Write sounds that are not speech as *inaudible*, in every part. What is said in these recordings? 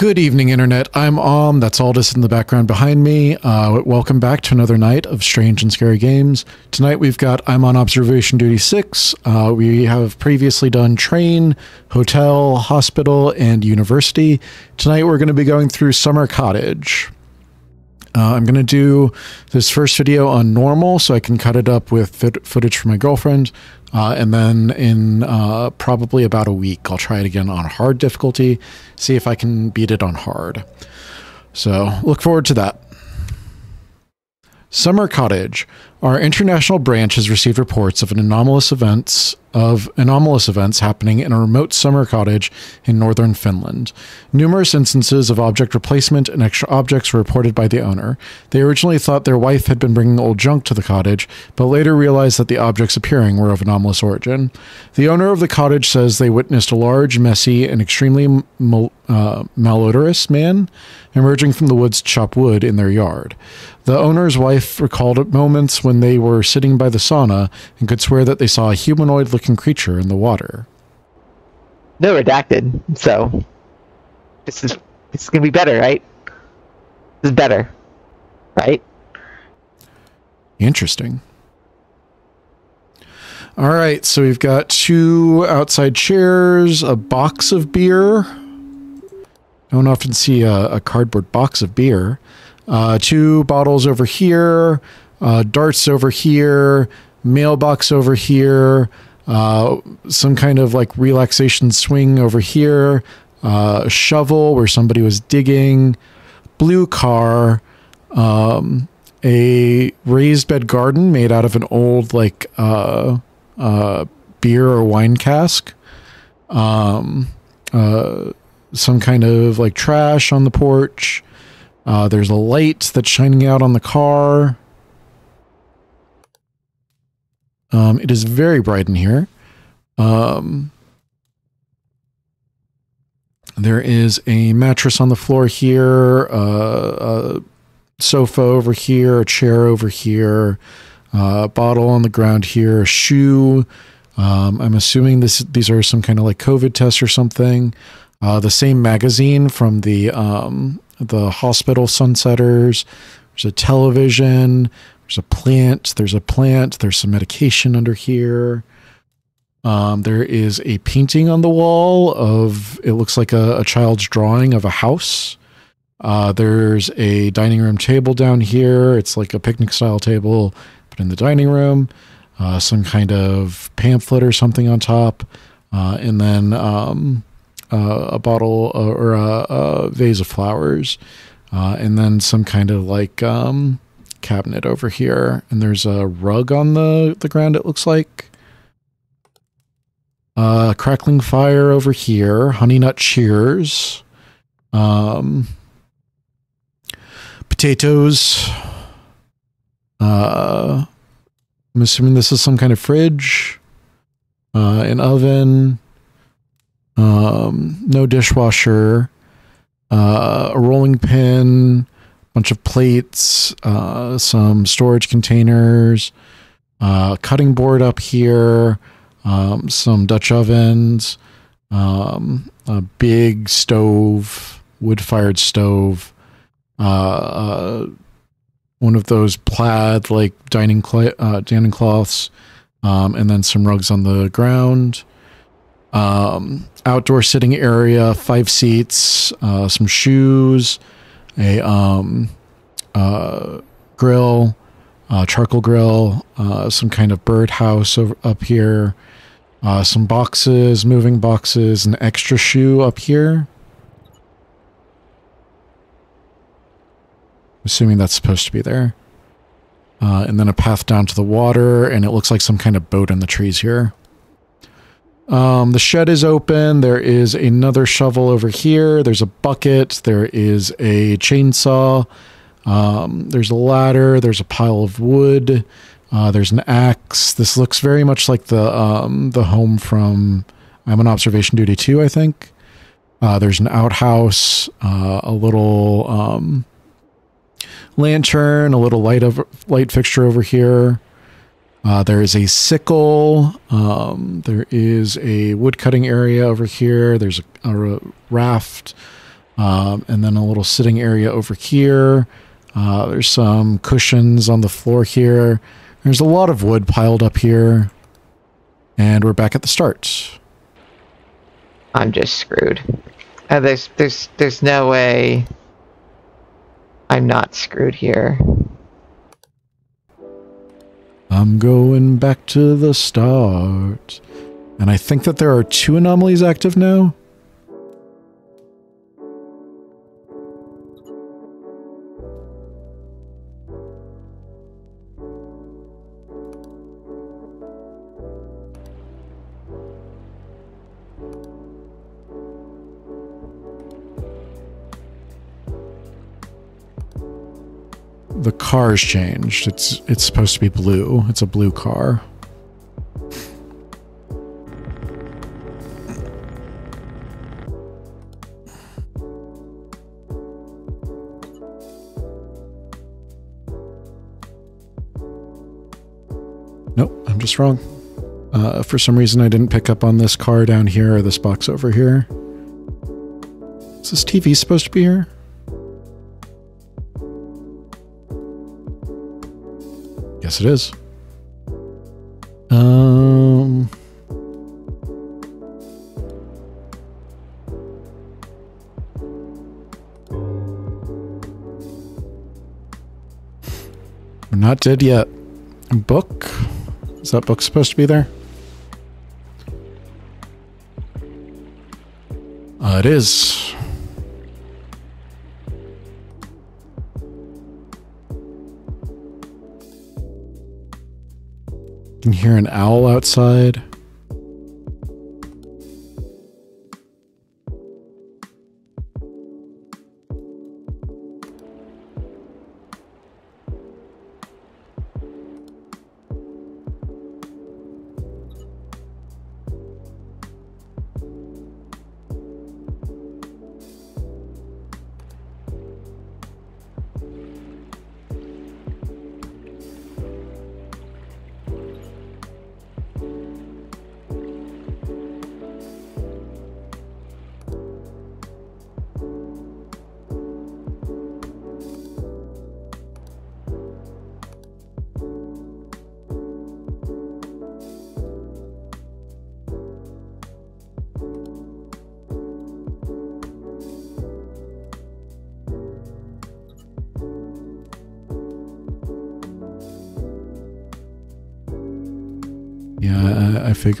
Good evening, Internet. I'm Om. That's Aldous in the background behind me. Uh, welcome back to another night of strange and scary games. Tonight we've got I'm on Observation Duty 6. Uh, we have previously done Train, Hotel, Hospital, and University. Tonight we're going to be going through Summer Cottage. Uh, I'm going to do this first video on normal so I can cut it up with footage from my girlfriend. Uh, and then in uh, probably about a week, I'll try it again on hard difficulty, see if I can beat it on hard. So look forward to that. Summer Cottage. Our international branch has received reports of an anomalous events of anomalous events happening in a remote summer cottage in northern Finland. Numerous instances of object replacement and extra objects were reported by the owner. They originally thought their wife had been bringing old junk to the cottage, but later realized that the objects appearing were of anomalous origin. The owner of the cottage says they witnessed a large, messy, and extremely mal- uh, malodorous man emerging from the woods to chop wood in their yard. The owner's wife recalled moments when they were sitting by the sauna and could swear that they saw a humanoid looking creature in the water. No redacted, so this is this is gonna be better, right? This is better, right? Interesting. All right, so we've got two outside chairs, a box of beer. Don't often see a, a cardboard box of beer. Uh, two bottles over here, uh, darts over here, mailbox over here, uh, some kind of like relaxation swing over here, uh, a shovel where somebody was digging, blue car, um, a raised bed garden made out of an old like uh, uh, beer or wine cask, um, uh, some kind of like trash on the porch. Uh, there's a light that's shining out on the car. Um, it is very bright in here. Um, there is a mattress on the floor here, uh, a sofa over here, a chair over here, a bottle on the ground here, a shoe. Um, I'm assuming this these are some kind of like COVID tests or something. Uh, the same magazine from the um, the hospital sunsetters. There's a television. There's a plant. There's a plant. There's some medication under here. Um, there is a painting on the wall of it looks like a, a child's drawing of a house. Uh, there's a dining room table down here. It's like a picnic style table, but in the dining room. Uh, some kind of pamphlet or something on top, uh, and then um, uh, a bottle uh, or a, a, vase of flowers, uh, and then some kind of like um, cabinet over here. And there's a rug on the, the ground, it looks like. Uh, crackling fire over here, honey nut shears, um, potatoes. Uh, I'm assuming this is some kind of fridge, uh, an oven, um, no dishwasher, uh, a rolling pin, bunch of plates, uh, some storage containers, uh, cutting board up here, um, some Dutch ovens, um, a big stove, wood fired stove, uh, uh, one of those plaid like dining cl- uh, dining cloths, um, and then some rugs on the ground. Um, outdoor sitting area, five seats, uh, some shoes, a um, uh, grill, charcoal grill, uh, some kind of birdhouse over, up here, uh, some boxes, moving boxes, an extra shoe up here. Assuming that's supposed to be there. Uh, and then a path down to the water, and it looks like some kind of boat in the trees here. Um, the shed is open. There is another shovel over here. There's a bucket. There is a chainsaw. Um, there's a ladder. There's a pile of wood. Uh, there's an axe. This looks very much like the um, the home from I'm on observation duty too. I think. Uh, there's an outhouse, uh, a little um, lantern, a little light of light fixture over here. Uh, there is a sickle. Um, there is a wood cutting area over here. There's a, a raft. Um, and then a little sitting area over here. Uh, there's some cushions on the floor here. There's a lot of wood piled up here. And we're back at the start. I'm just screwed. Uh, there's there's there's no way I'm not screwed here. I'm going back to the start. And I think that there are two anomalies active now. The car's changed. It's it's supposed to be blue. It's a blue car. Nope, I'm just wrong. Uh, for some reason, I didn't pick up on this car down here or this box over here. Is this TV supposed to be here? It is. Um. We're not dead yet. Book? Is that book supposed to be there? Uh, it is. You can hear an owl outside.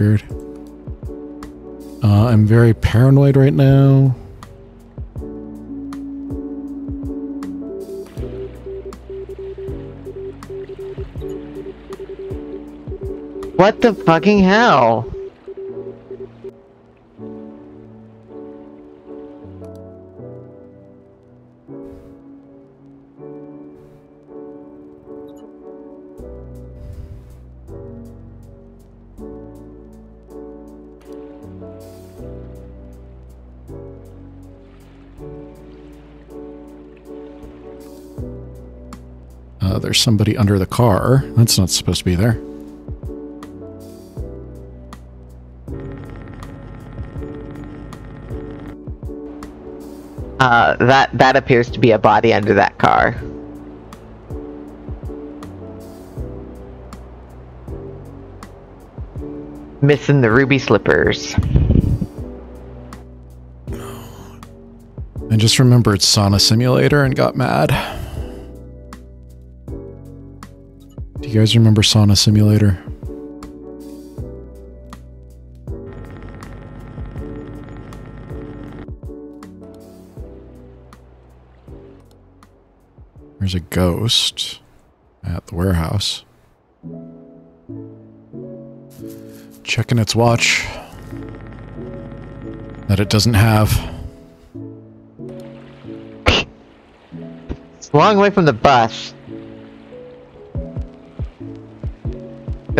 Figured. Uh, I'm very paranoid right now. What the fucking hell? There's somebody under the car. That's not supposed to be there. Uh, that that appears to be a body under that car. Missing the ruby slippers. I just remembered Sauna Simulator and got mad. You guys remember Sauna Simulator? There's a ghost at the warehouse. Checking its watch that it doesn't have. It's a long way from the bus.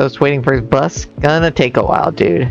Ghost waiting for his bus? Gonna take a while, dude.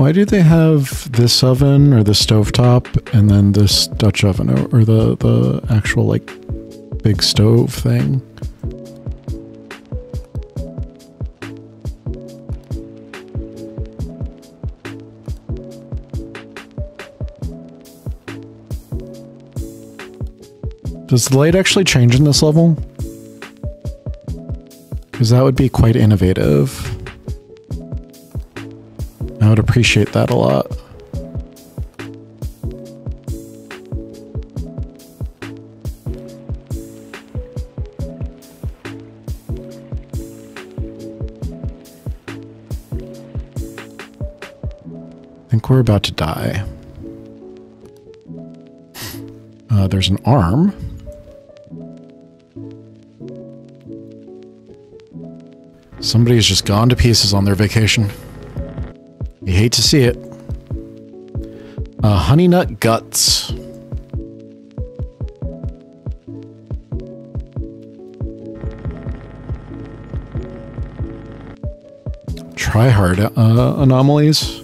Why do they have this oven or the stovetop and then this Dutch oven or, the, the actual like big stove thing? Does the light actually change in this level? Because that would be quite innovative. I would appreciate that a lot. I think we're about to die. Uh, there's an arm. Somebody's just gone to pieces on their vacation. Hate to see it. Uh, honey nut guts. Try hard uh, anomalies.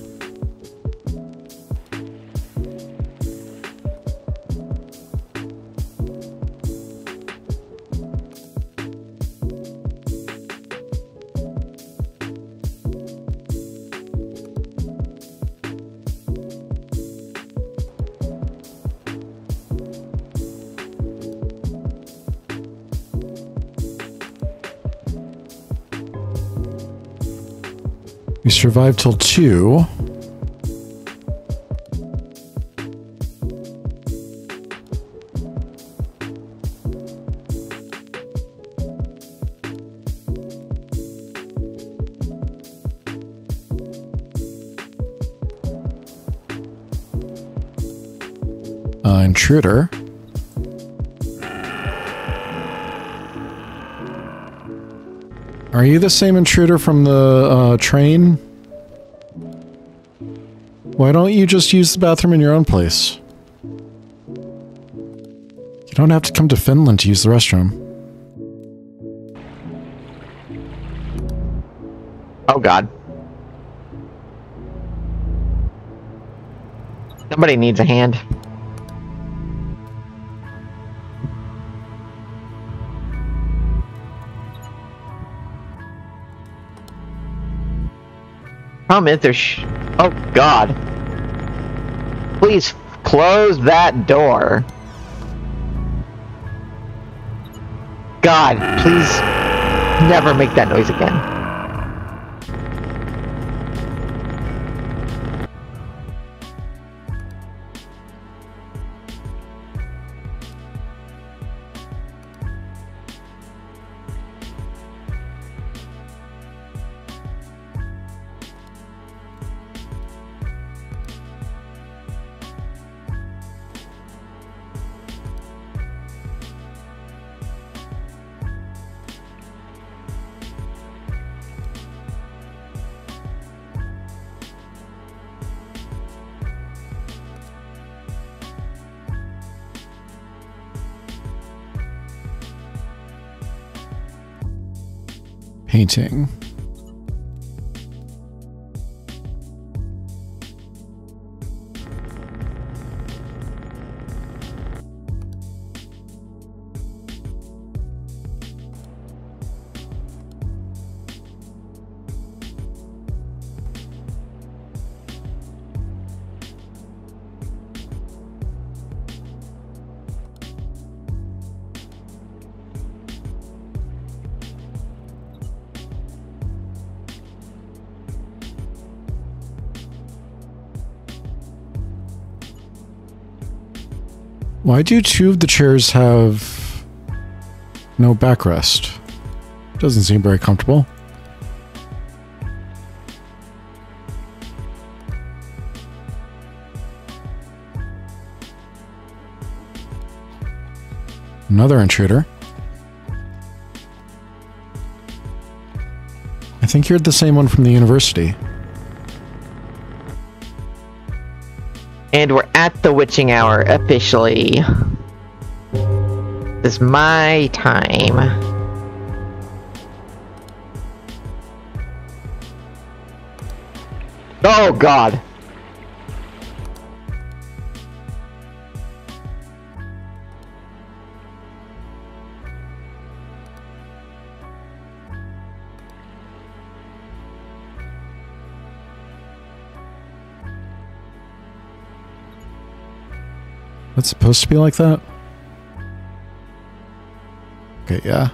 We survived till two. Uh, intruder. Are you the same intruder from the uh, train? Why don't you just use the bathroom in your own place? You don't have to come to Finland to use the restroom. Oh god. Somebody needs a hand. Oh god. Please close that door. God, please never make that noise again. Painting. Do two of the chairs have no backrest? Doesn't seem very comfortable. Another intruder. I think you're the same one from the university. And we're at the witching hour officially. This is my time. Oh god. Supposed to be like that? Okay, yeah.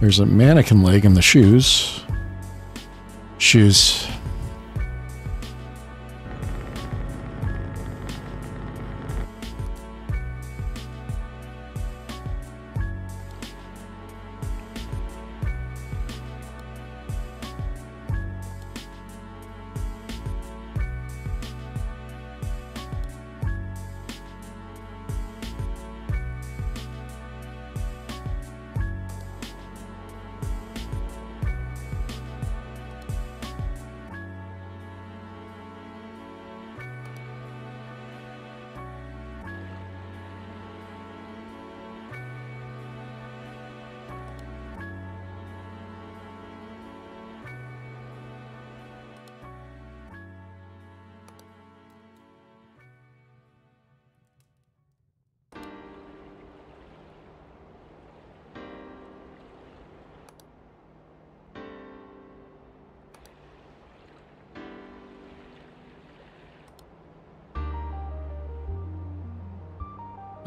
There's a mannequin leg in the shoes. Shoes.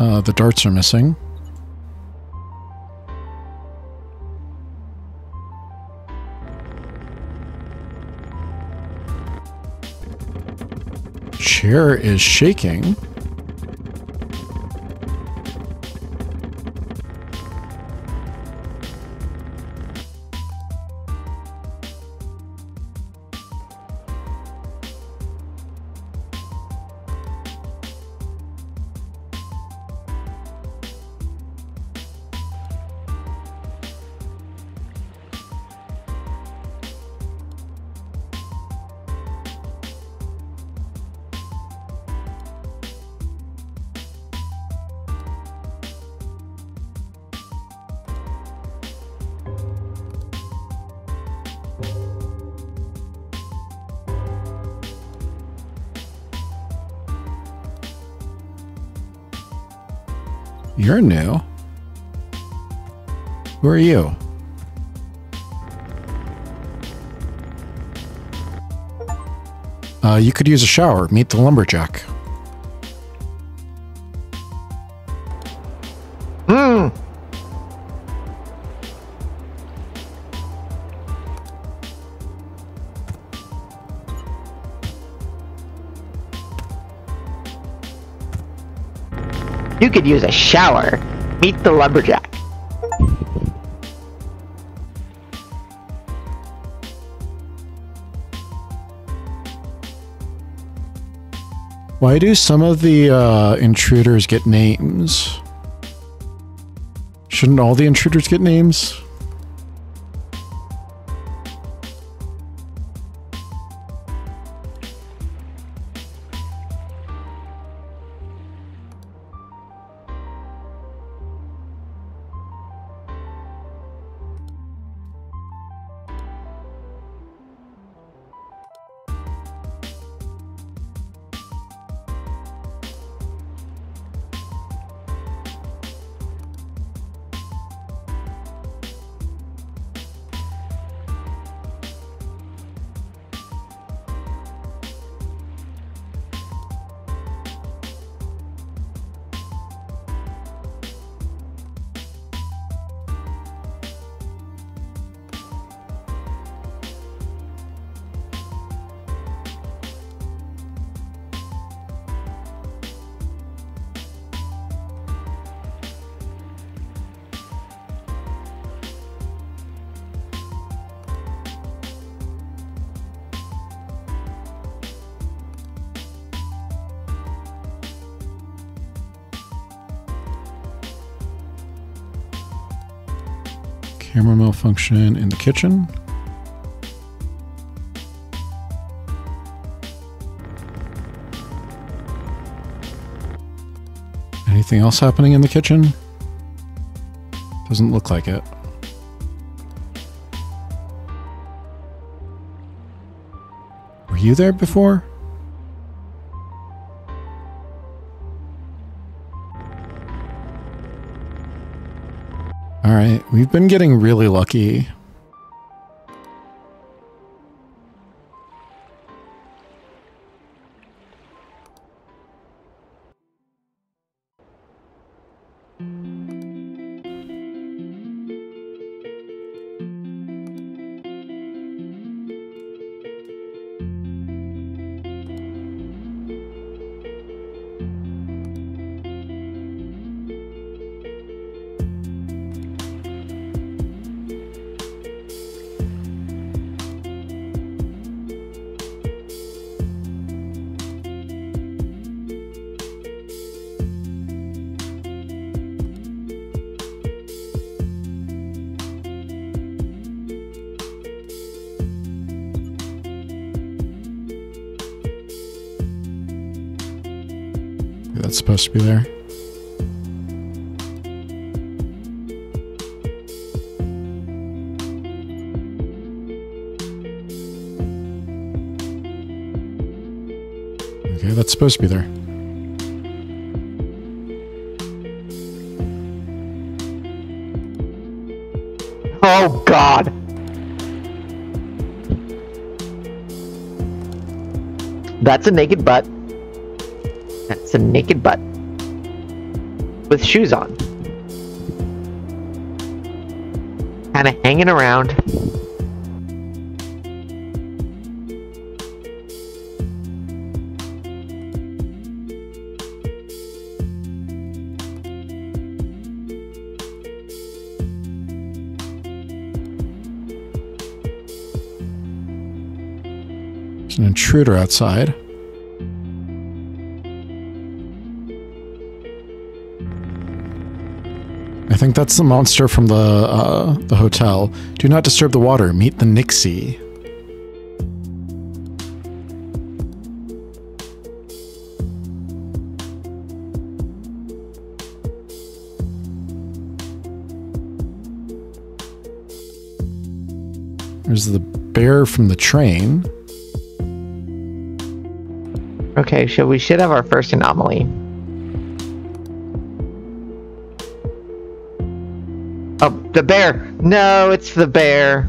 Uh, the darts are missing. Chair is shaking. You're new. Who are you? Uh, you could use a shower. Meet the lumberjack. Could use a shower. Meet the lumberjack. Why do some of the uh, intruders get names? Shouldn't all the intruders get names? Camera malfunction in the kitchen. Anything else happening in the kitchen? Doesn't look like it. Were you there before? We've been getting really lucky. Be there. Okay, that's supposed to be there. Oh God. That's a naked butt. That's a naked butt. With shoes on. Kinda hanging around. There's an intruder outside. Think that's the monster from the uh, the hotel. Do not disturb the water. Meet the Nixie. There's the bear from the train. Okay, so we should have our first anomaly. Oh, the bear! No, it's the bear.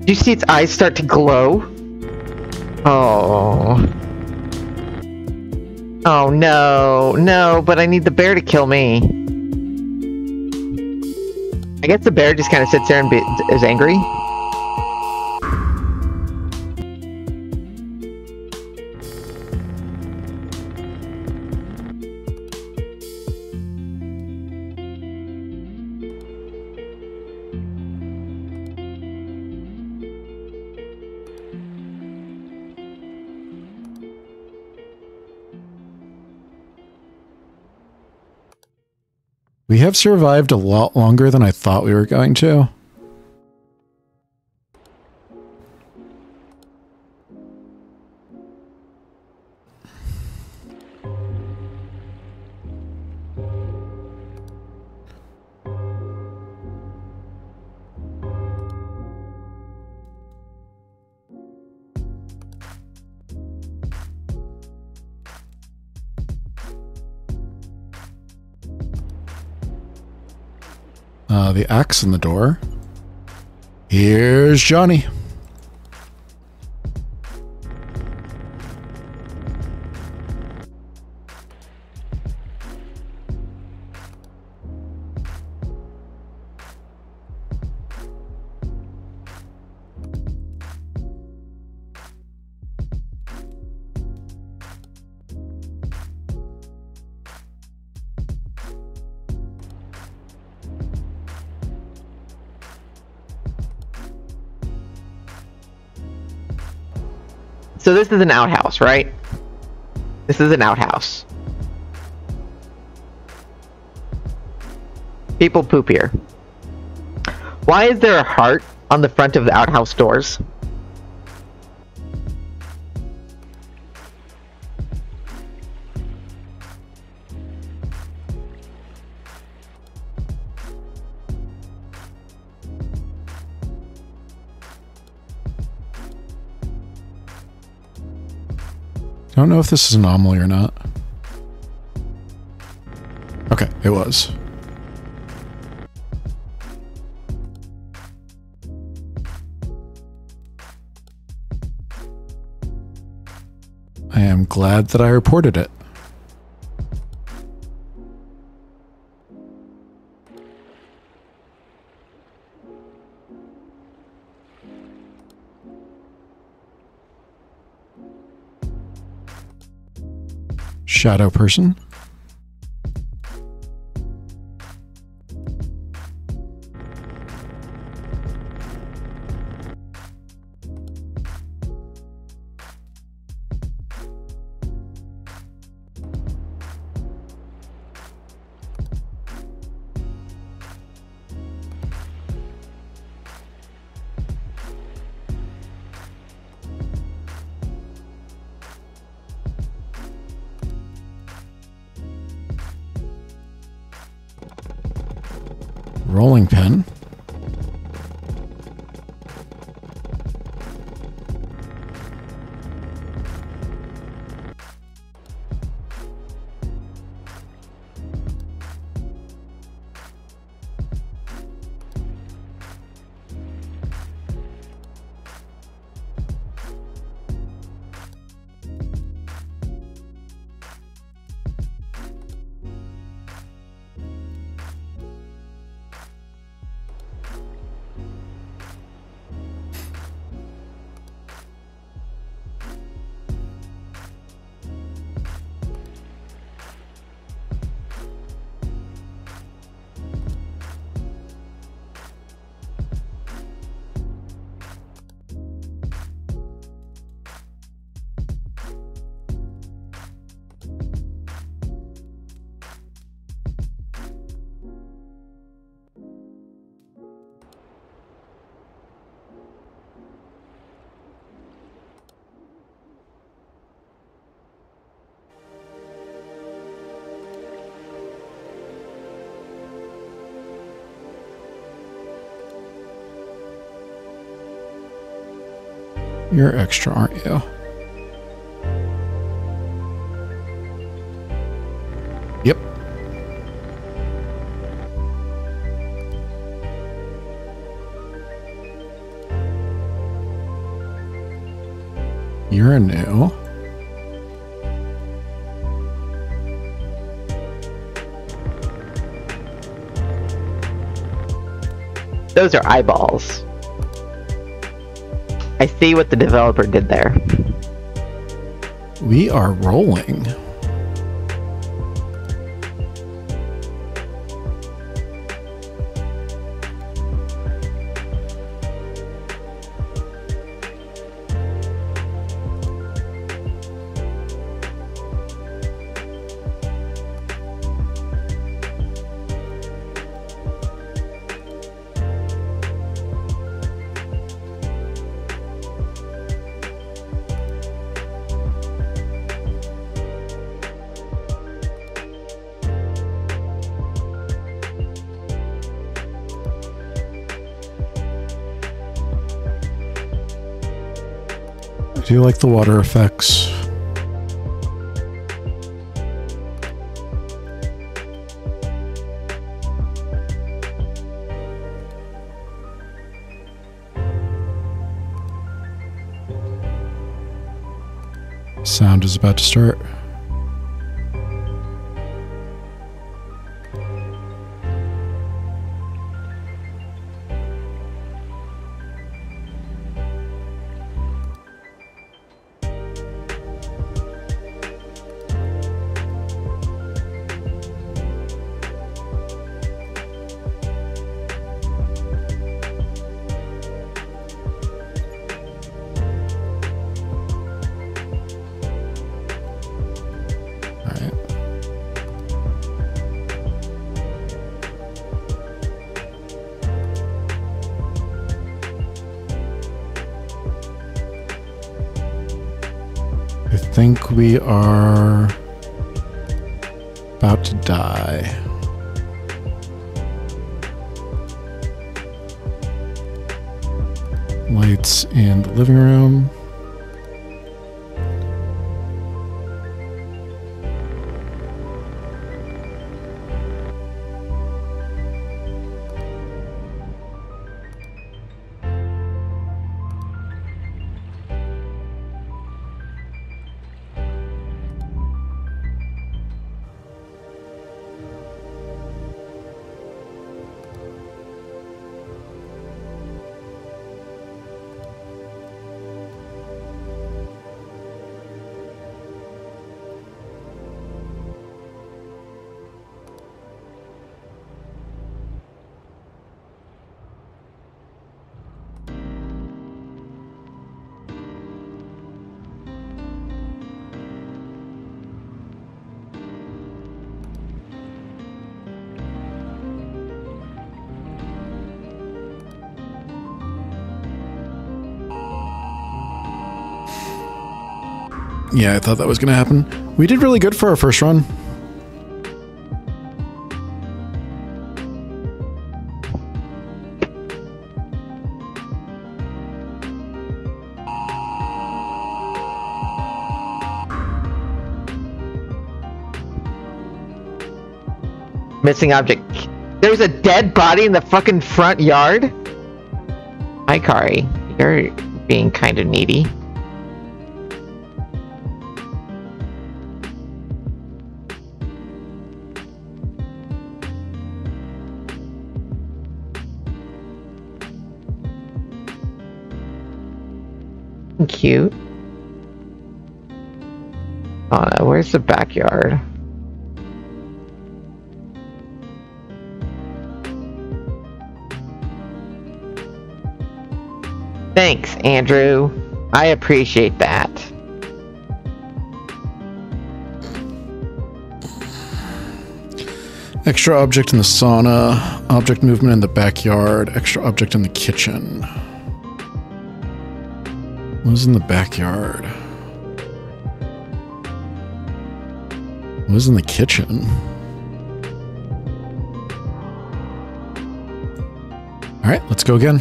Do you see its eyes start to glow? Oh. Oh no, no, but I need the bear to kill me. I guess the bear just kind of sits there and be, is angry. We have survived a lot longer than I thought we were going to. Uh, the axe in the door. Here's Johnny. Is an outhouse, right? This is an outhouse. People poop here. Why is there a heart on the front of the outhouse doors? I don't know if this is an anomaly or not. Okay, it was. I am glad that I reported it. Shadow person. You're extra, aren't you? Yep. You're a new. Those are eyeballs. I see what the developer did there. We are rolling. Like the water effects. Think we are about to die. Lights in the living room. Yeah, I thought that was going to happen. We did really good for our first run. Missing object. There's a dead body in the fucking front yard? Hi, Kari. You're being kind of needy. Cute. Oh where's the backyard? Thanks, Andrew. I appreciate that. Extra object in the sauna, object movement in the backyard, extra object in the kitchen. Was in the backyard? What was in the kitchen? All right, let's go again.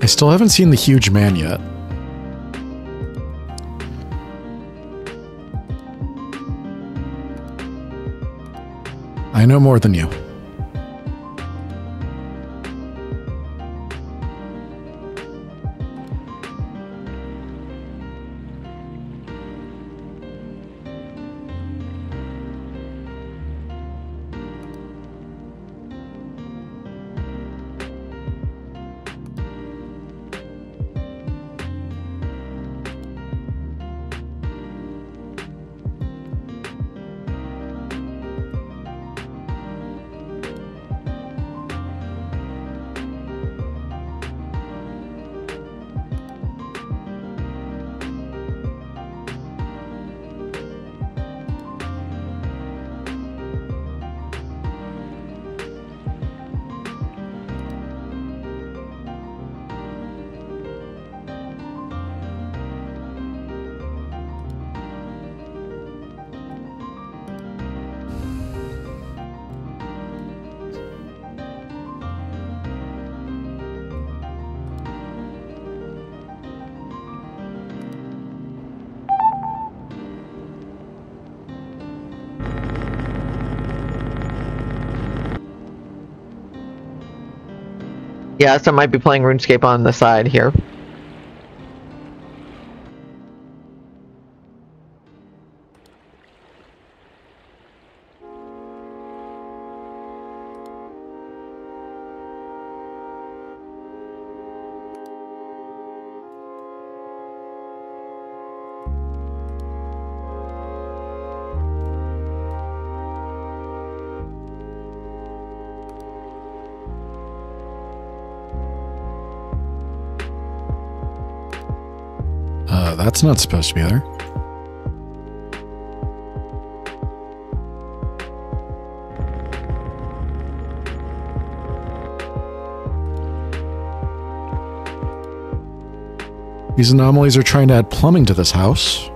I still haven't seen the huge man yet. I know more than you. Yeah, so I might be playing RuneScape on the side here. That's not supposed to be there. These anomalies are trying to add plumbing to this house.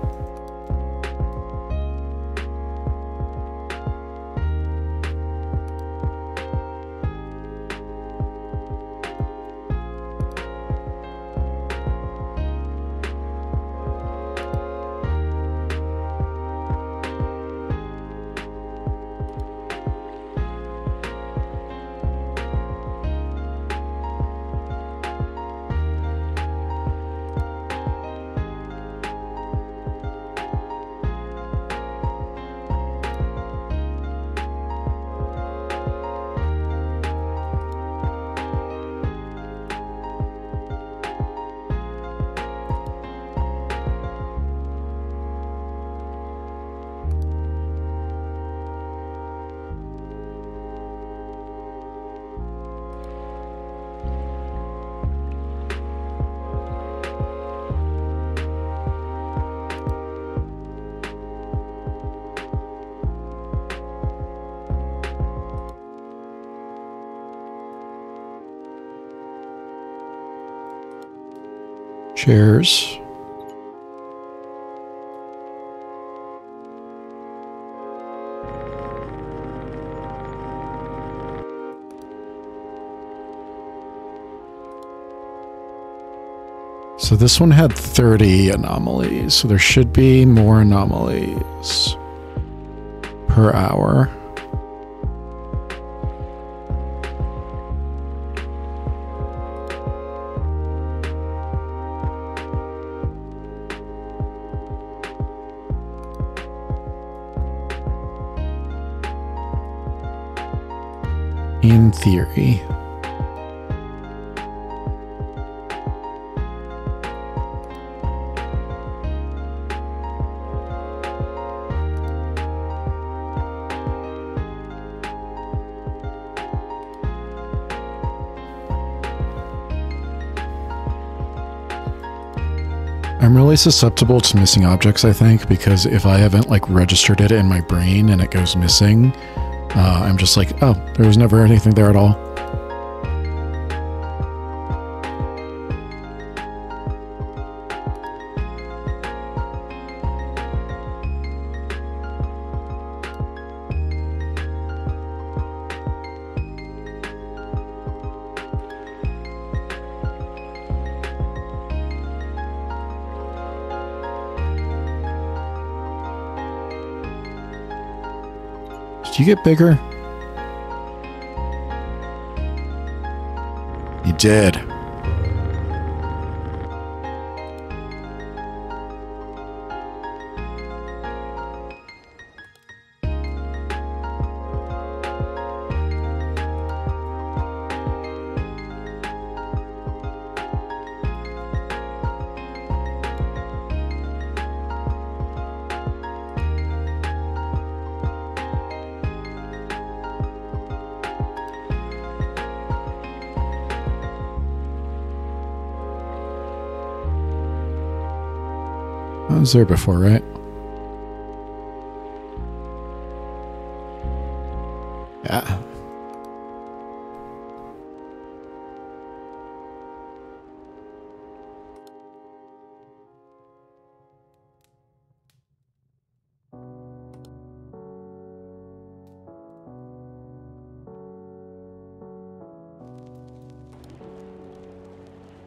Chairs. So this one had 30 anomalies, so there should be more anomalies per hour. Theory. I'm really susceptible to missing objects, I think, because if I haven't like registered it in my brain and it goes missing, uh, I'm just like, oh, there was never anything there at all. You get bigger? You did. Was there before, right? Yeah.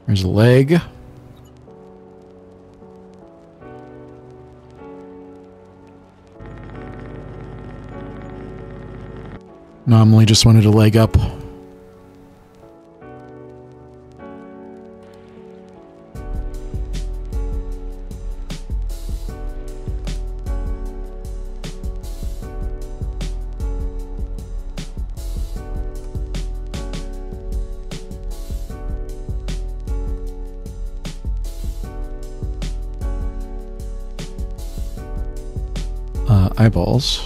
There's a leg. Normally just wanted a leg up. Uh, eyeballs.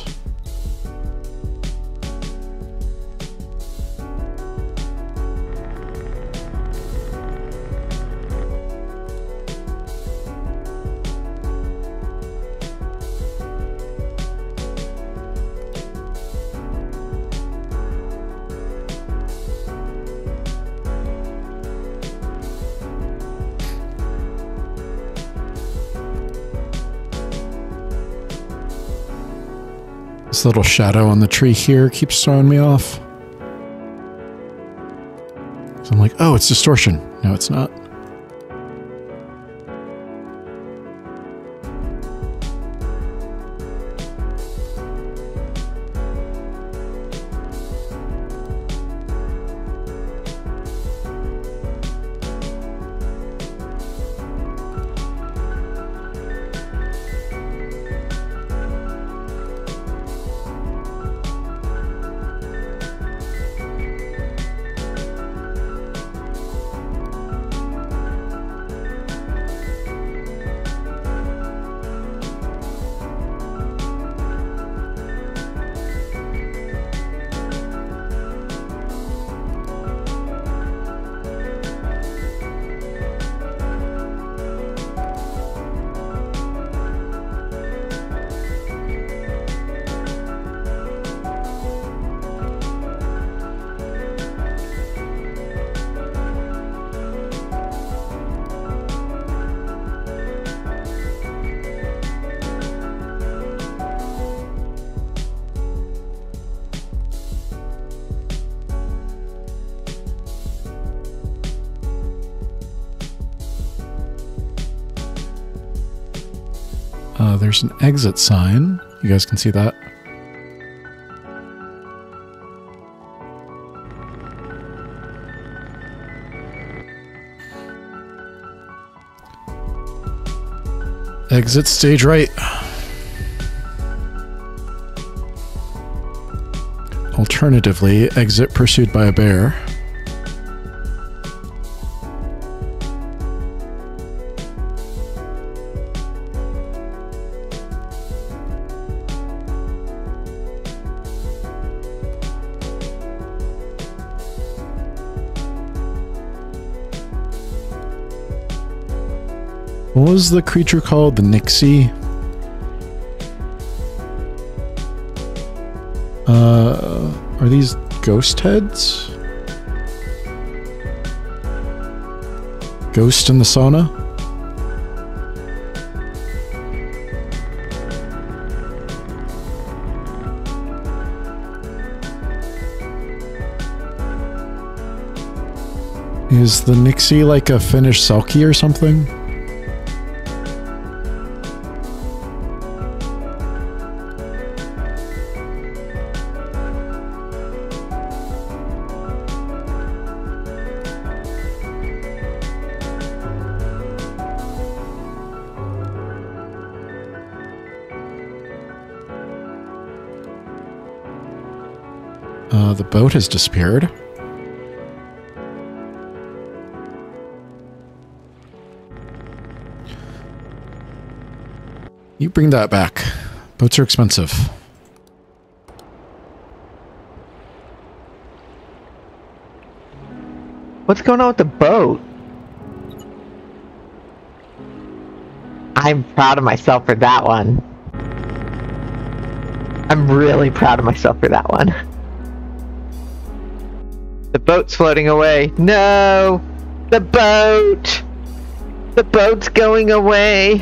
This little shadow on the tree here keeps throwing me off. So I'm like, oh, it's distortion. No, it's not. There's an exit sign. You guys can see that. Exit stage right. Alternatively, exit pursued by a bear. What was the creature called? The Nixie? Uh, are these ghost heads? Ghost in the sauna? Is the Nixie like a Finnish Selkie or something? Boat has disappeared. You bring that back. Boats are expensive. What's going on with the boat? I'm proud of myself for that one. I'm really proud of myself for that one. *laughs* Boat's floating away. No! The boat! The boat's going away!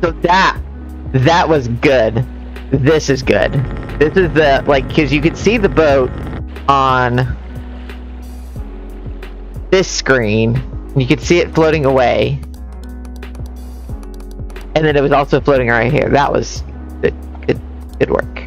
So that, that was good. This is good. This is the, like, because you could see the boat on this screen. You could see it floating away. And then it was also floating right here. That was good, work.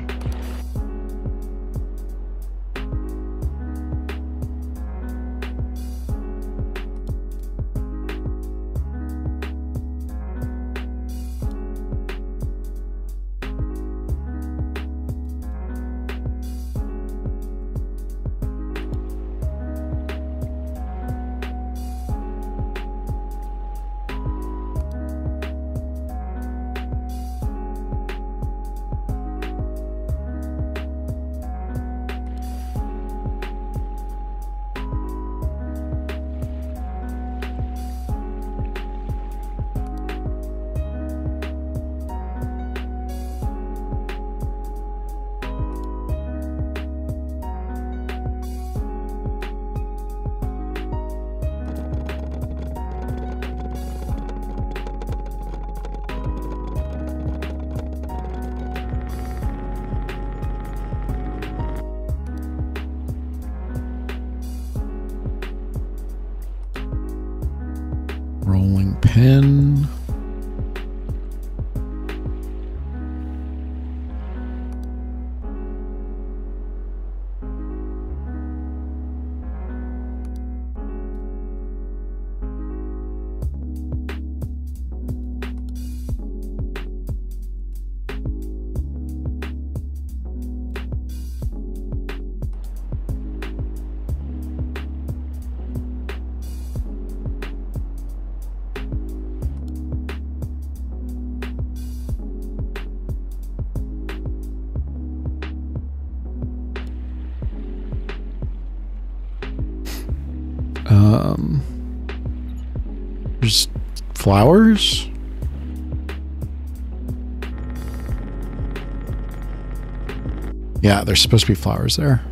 Yeah, there's supposed to be flowers there.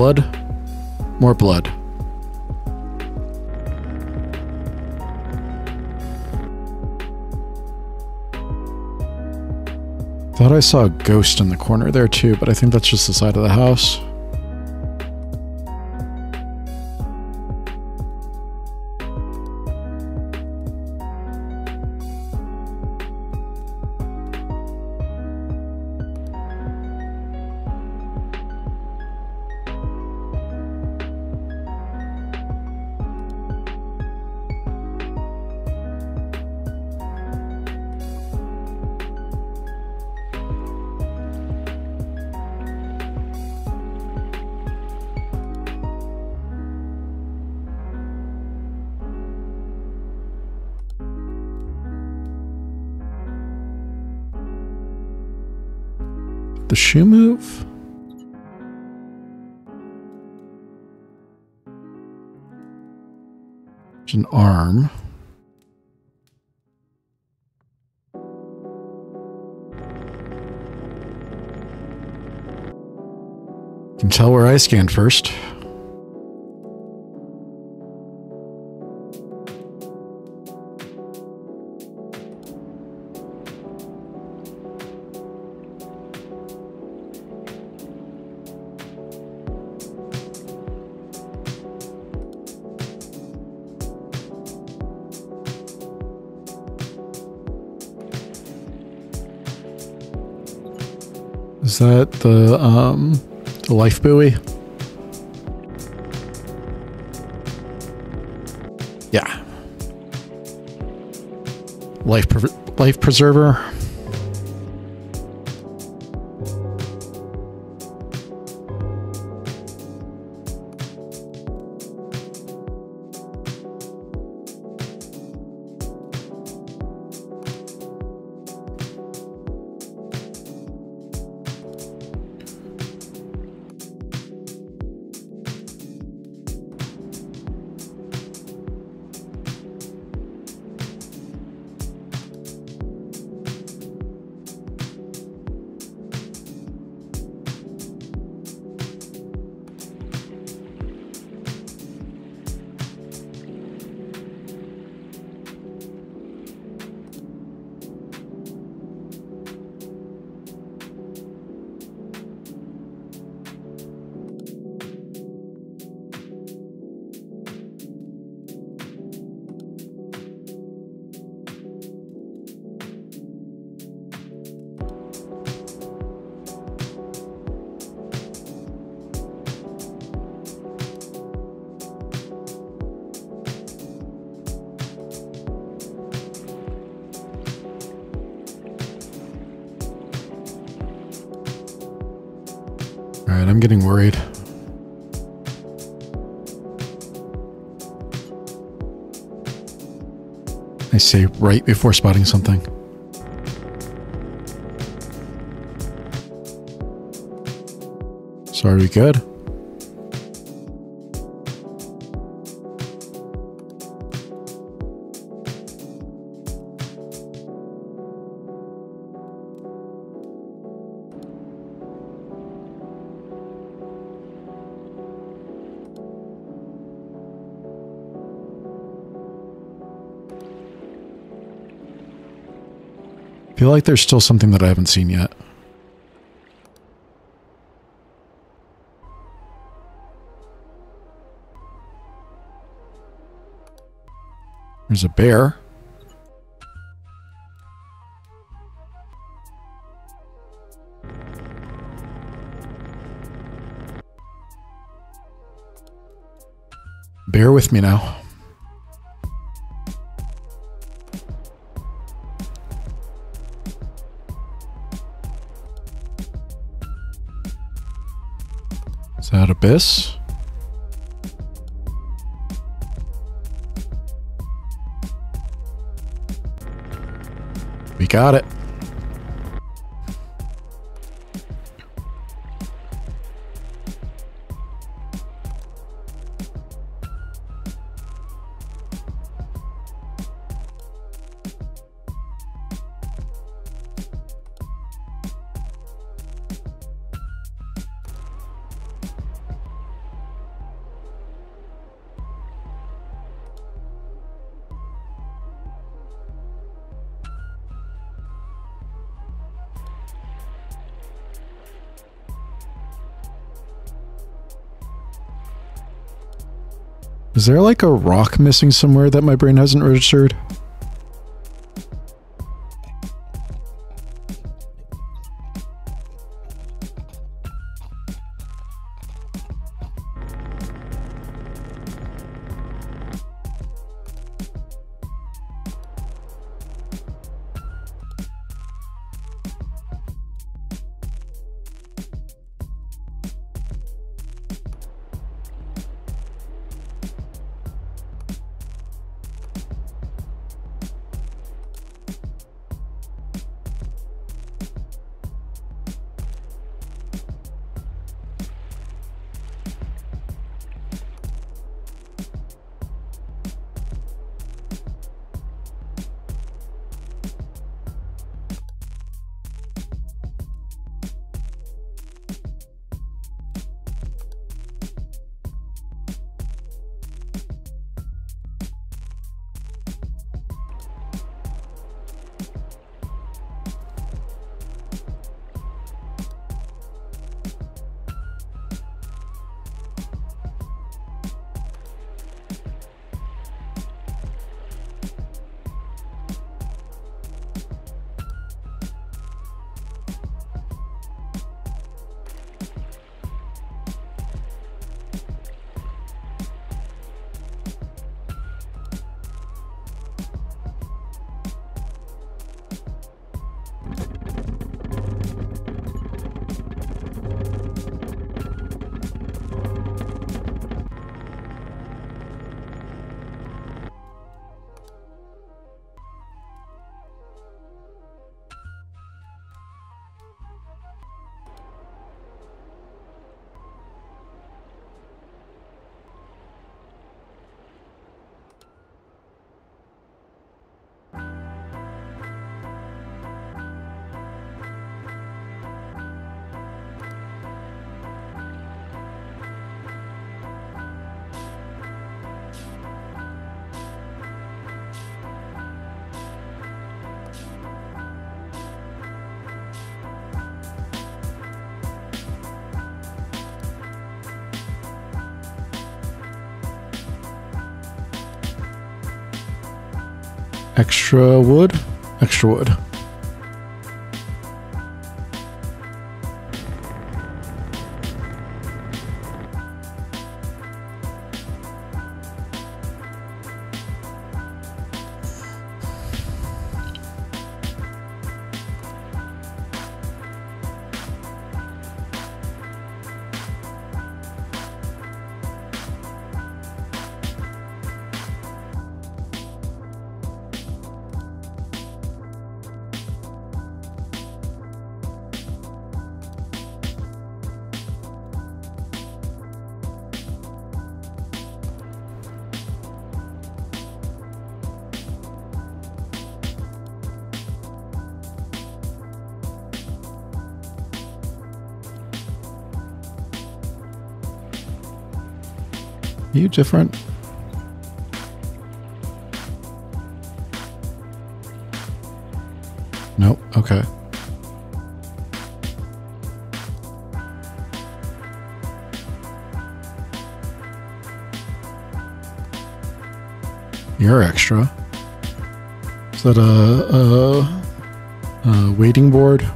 Blood? More blood. Thought I saw a ghost in the corner there too, but I think that's just the side of the house. An arm. Can tell where I scanned first. Is that the um the life buoy? Yeah. Life life preserver. I say right before spotting something. So are we good? Feel like there's still something that I haven't seen yet. There's a bear. Bear with me now. Is that Abyss? We got it. Is there like a rock missing somewhere that my brain hasn't registered? Extra wood? Extra wood. Different? Nope. Okay. You're extra. Is that a, a, a waiting board?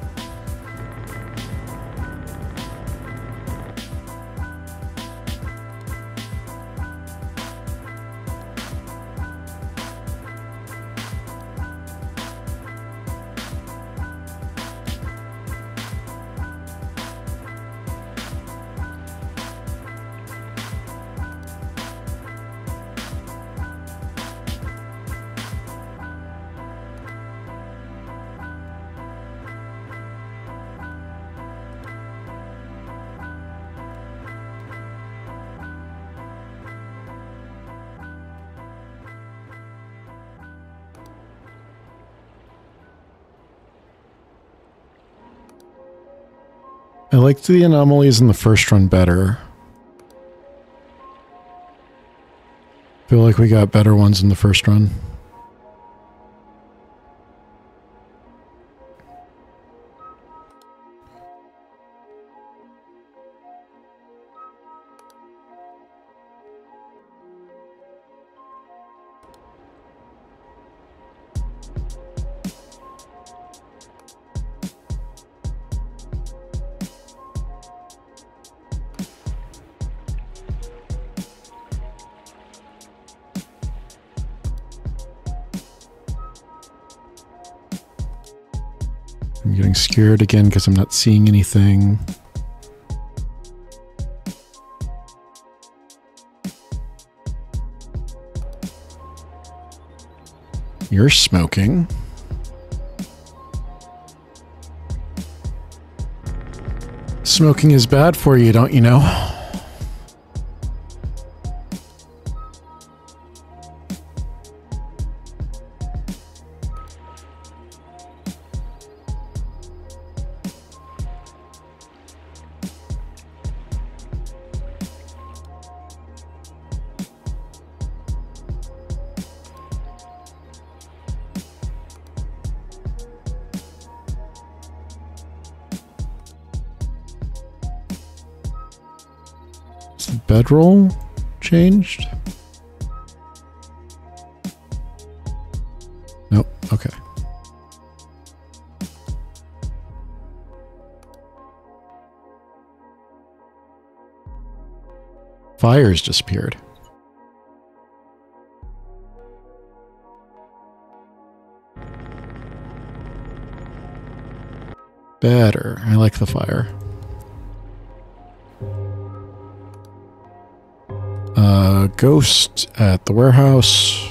I liked the anomalies in the first run better. Feel like we got better ones in the first run. Again because I'm not seeing anything. You're smoking. Smoking is bad for you, don't you know? Bedroll changed? Nope. Okay. Fire's disappeared. Better. I like the fire. Ghost at the warehouse.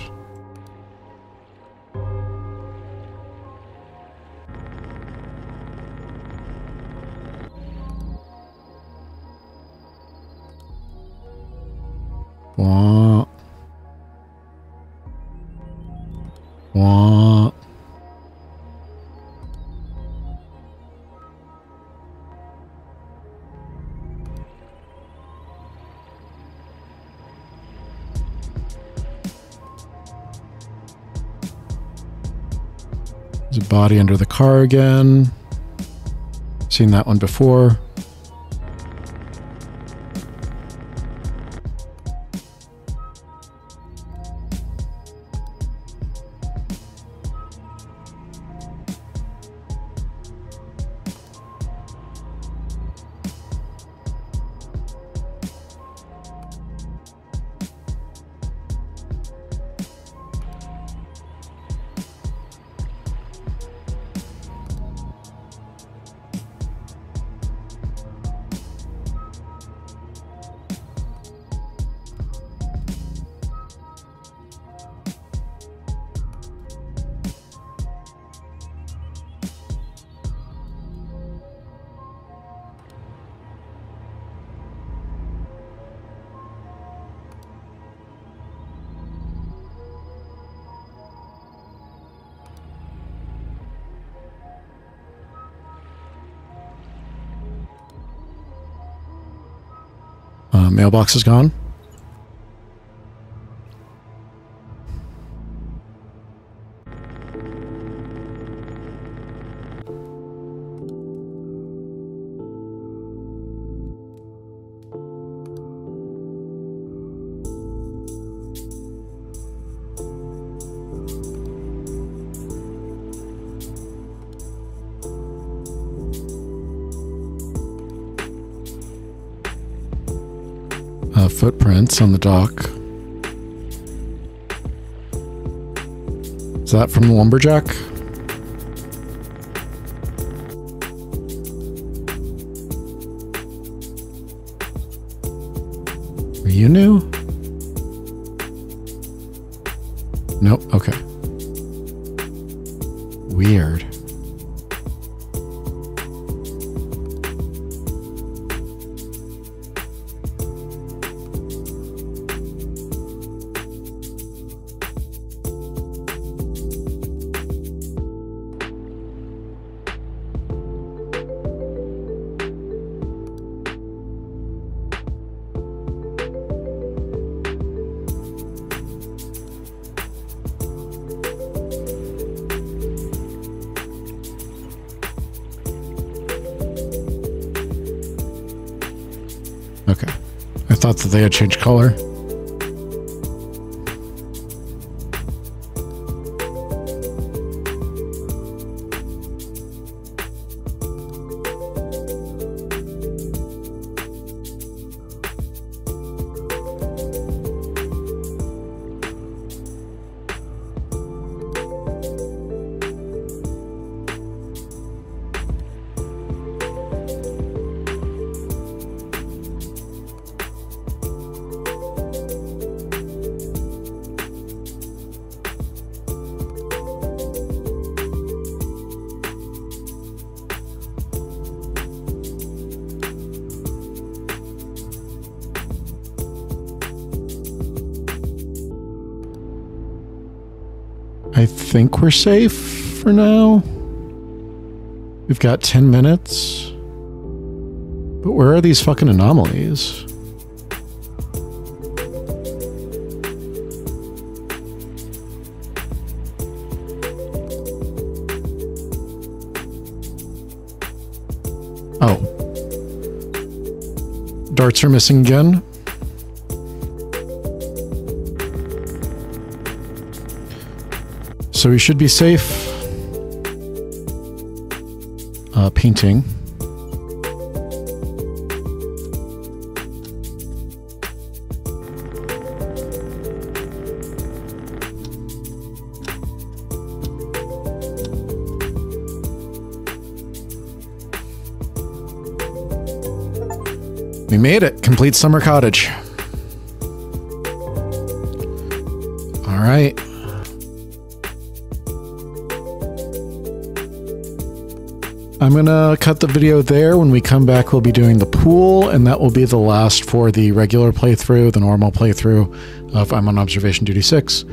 Body under the car again. Seen that one before. Uh, mailbox is gone. Footprints on the dock. Is that from the lumberjack? Changed color. Think we're safe for now. We've got 10 minutes. But where are these fucking anomalies? Oh. Darts are missing again. So we should be safe. Uh, painting. We made it. Complete summer cottage. All right. I'm going to cut the video there. When we come back, we'll be doing the pool, and that will be the last for the regular playthrough, the normal playthrough of I'm on Observation Duty 6.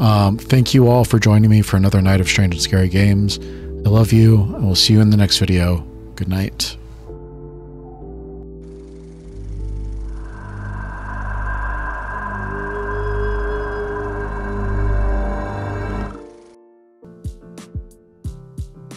Um, thank you all for joining me for another night of Strange and Scary Games. I love you, and we'll see you in the next video. Good night.